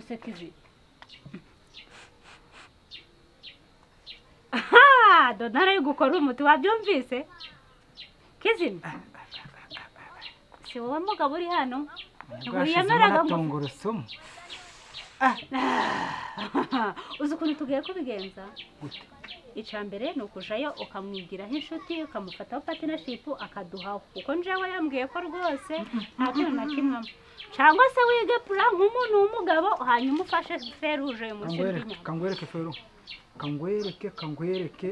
8. aha donara ari gukora umuti wabyumvise kizima si wowe mugabo uri hano ntibuyemeraga ngo tungurusumu uzi ukuntu tugiye kubigenza? Icya mbere ni ukujayo ukamwigiraho inshuti ukamufataho patinashipu akaduhaho kuko njyewe yambwiye ko rwose nta kintu na kimwe cyangwa se wige pura nk'umuntu w'umugabo hanyuma ufashe feruje inyama kangwereke feru kangwereke kangwereke.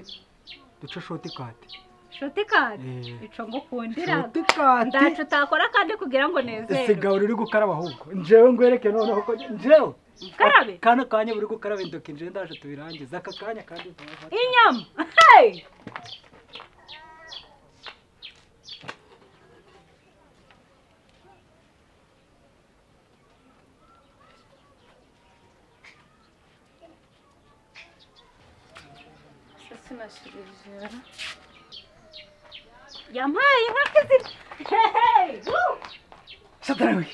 Duce shoti kati shoti kadi Eh. ico ngukundira shoti kati ndacu utakora kandi kugira ngo nezerwe isigaye uri gukaraba ahubwo? Njyewe ngwereke noneho ko njyewe. Karabe? kano kanya uri gukaraba intoki njyewe ndaje tubirangize. Aka kanya kandi inyama. Hey! Yampaye inka kizima Hey! Woo! satani we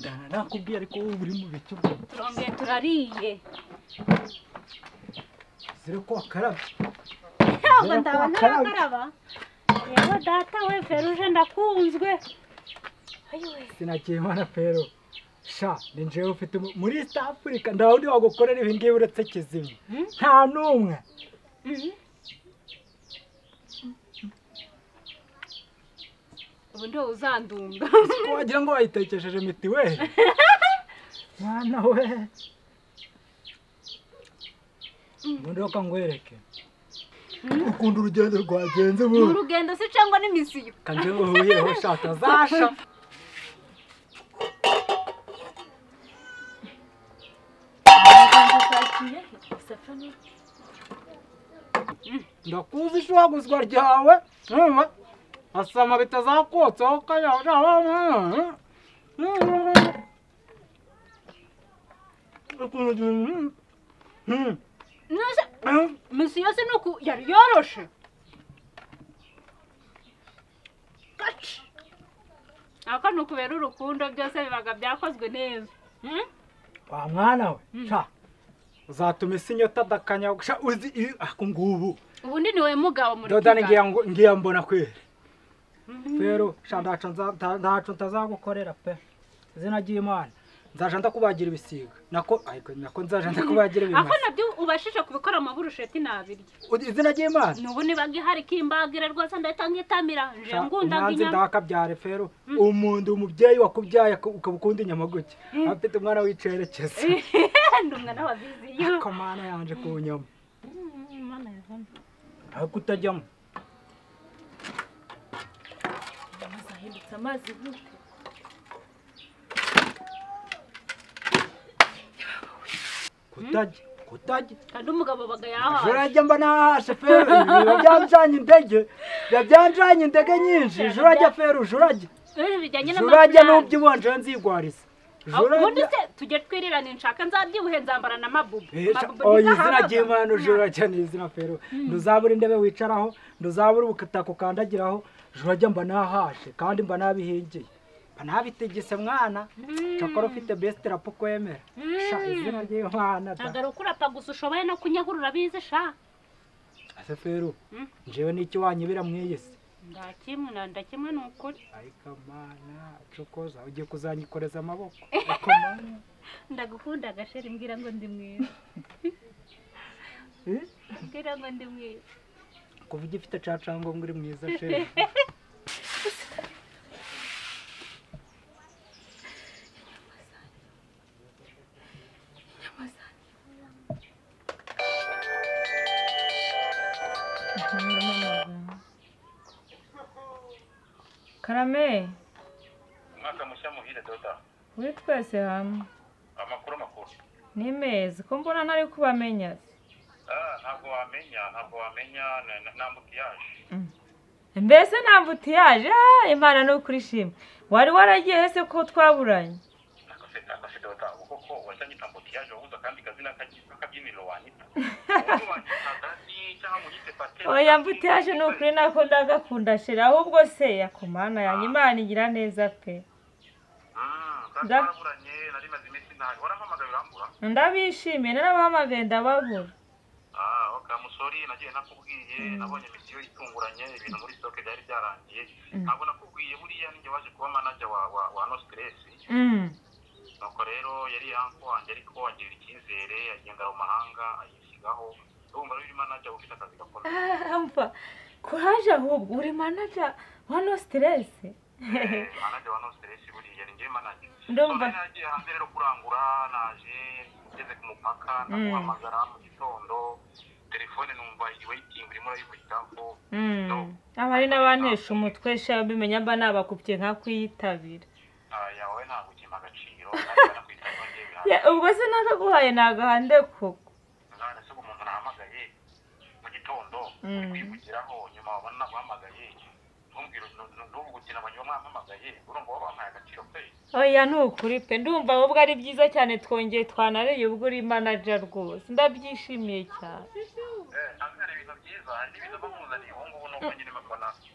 ndana nakubwiye ariko wowe uri mu bicu turongeye turariye zire ko wakarabye ntabwo ndaba ntarakaraba yewe data we feruje ndakunzwe sinagiye imana pero sha ni njyewe ufite muri east africa nta wundi wagukorera ibi ngibi uretse kizima Hmm? nta n'umwe ubu ndiwo uzandunga ko wagira ngo wayitekesheje mitiweli mwana we ubundi reka ngwereke ukunda urugendo rwagenze ni ubu urugendo se cyangwa n'imisiyo kanje uhuyeho shata zasha ndakuzi ishwaguzwa ryawe numva asama bitazakotsaho kayaja Nose imisiyo se nuku yari yoroshe gaci aka ni ukubera urukundo byose bibaga byakozwe neza wa mwana we sha uzatuma isi inyota adakanya uzi ngubu ubundi ni wowe mugabo muri ngo- ngiya mbona kweri rero sha ndaco nza- nta- ntaco ntazagukorera pe izina ry'imana. Nzaja ndakubagira ibisiga. Nako ariko nako nzaja ndakubagira ibimasa. Nabyo ubashije kubikora mu burusheti nabirya. Izina ry'imana? Nubu nibaga ihari kimbagire rwose ndahita ngitamira. Nje ngundaga inyama ndakabyare fero umuntu umubyeyi wakubyaye ak- ukaba ukunda inyama gutya. Afite umwana w'icerekezo ndi umwana wa viziyo ako mana yanje ku nyama. Mm, mana zahindutse amazi gute kutajya kutajya kandi umugabo yahaje. Urajya mba nahashe fero ibi biba byanjanye indege biba byanjanye indege nyinshi. Ejo urajya fero ejo urajya ibintu bijyanye ejo urajya n'amafaranga n'ubyibonje nzigwariza ubundi se tujye twirirana inshaka nzabyibuhe nzambara na mabubu. Eh, oya izina ry'imana ejo urajya ni izina fero ntuzabura intebe wicaraho ntuzabura ubutaka ukandagiraho ejo urajya mba nahashe kandi mba nabihingiye. Mba nabitegese mwana Mm. cakora ufite besite rapo kwemera. Sha izina ry'imana da. Ntabwo ari ukurapa gusa ushoboye no kunyahura urabizi sha. Ase fero Mm. njyewe n'icyo wanyibira mw'iyi si ndakimwe ndakimwe ni ukuri. Ariko mana cokoza ugiye kuzanyikoreza amaboko. Ndagukunda agasheri mbwira ngo ndi mwiza. Eh? mbwira ngo ndi mwiza. Kuva ugifite ca cangombwa uri mwiza sheri. Karame. Umwaka mushya muhire doda uri twese hamwe. Amakuru makuru ni meza ko mbona ntari kubamenya? ah ntabwo wamenya ntabwo wamenya nta mutiyaje mbese nta mbutiyaje ah, imana ni ukuri ishimwe wari waragiye hese ko twaburanye? Wajyanye mutiyaje wabuze akandi kazina k'akabyiniro wanyita? Oya mbutiyaje ni ukuri nako ndagakunda shira ahubwo se yakomana yanjye imana igira neza pe. Urambura? Ndabishimiye narabahamagaye ndababura. Ah ok ka musori nagiye nakubwiye Mm. nabonye misiyo itunguranye ibintu muri stoke byari byarangiye. Mm. ntabwo nakubwiye buriya ninjye waje kuba manager wa no stress. Mm. nuko rero yari yanko wanjye ariko agirira icyizere agenda mu mahanga ayisigaho. Urumva rero uri manager ufite akazi gakomeye. Kuraje ahubwo uri manager wa no stress. Eh, manager wa no stress buriya ni njyewe manager. Ndumva. Nagiye hanze rero kurangura naje ngeze ku mupaka ndamuhamagara mu gitondo. Telefone numva iri waiting urimo urayivugiraho Mm. aba ari n'abantesha umutwe sha bimenya mba nabakubye nka kuyitabira Ah, yawe ntabwo ukimpa agaciro ubwo se nakaguhaye ni agahande koko none se ubu umuntu nahamagaye mu gitondo Mm. uri kwivugiraho nyuma wabona naguhamagaye oya ni ukuri pe. Ndumva ahubwo ari byiza cyane twongeye twanareye ubwo uri manager rwose. Ndabyishimiye cyane.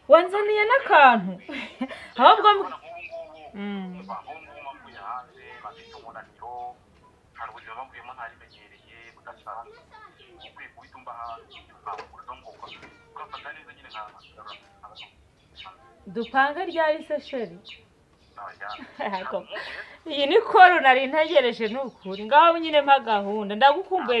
Wanzaniye n'akantu. Ahubwo Mm. dupanga ryari se sheri? Iyi ni koru nari ntegereje ni ukuri. Ngaho nyine mpa gahunda. Ndagukumbuye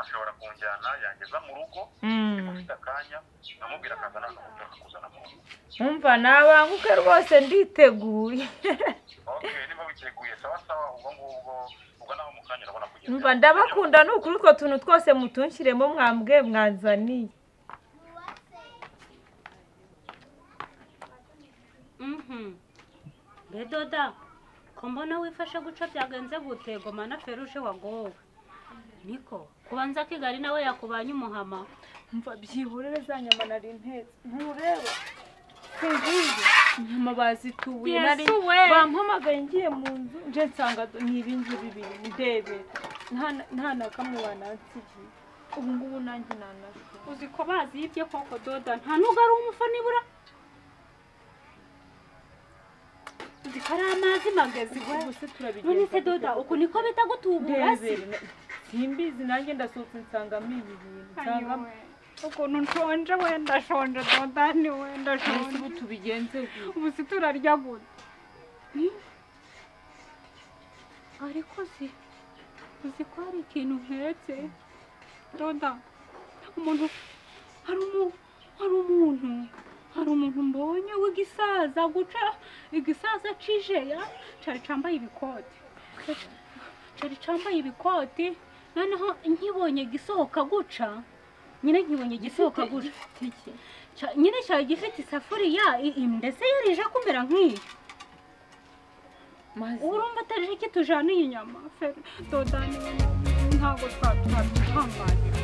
ashobora kunjyana yangeza mu rugo Mm. ufite akanya nkamubwira akazana akakuzana mu rugo. Umva nabanguke rwose nditeguye. Okay niba witeguye sawa sawa ubwo ngubwo ubwo naho mu kanya urabona kugeza umva ndabakunda ni ukuri utwo tuntu twose mutunshyiremo mwambwe mwanzaniye. Mhm. Mbe doda ko mbona wifashe guca byagenze gute? Goma na feruje wagowe niko? Kubanza kigali nawe yakubanye umuhama. Umva byihurire za nyama nari ntetse. Ntureba sinzizi inyama bazitubuye nari bampamagaye ngiye mu nzu. Nje nsanga ni ibingibi bibiri ndebera nta na- kamwe banansigiye. Ubu ngubu nanjye nanashobora uzi ko bazibye koko doda nta nubwo ari umufa nibura uzi ko ari amazi magezi we? Ubu se turabigenza doda uku niko bita gutubura se simbizi nanjye ndasohotse nsangamo ibi bintu nsangamo ukuntu nshonje we ndashonje doda ni we mbese ndashonje. Ubu tubigenze ubu si turarya gute? Hmm? ariko si uzi ko hari ikintu nketse? Doda umuntu hari umu hari umuntu hari umuntu mbonye w'igisaza guca igisaza cijeya cari cambaye ibikoti. Cari cambaye ibikoti. Noneho nkibonye gisohoka guca. Nyine nkibonye gisohoka guca. Ca- nyine cyari gifite isafuriya ndetse yarije kumera nk'iyi? Urumva atarije kitujaniye inyama feri dodani ntabwo twatwihanganira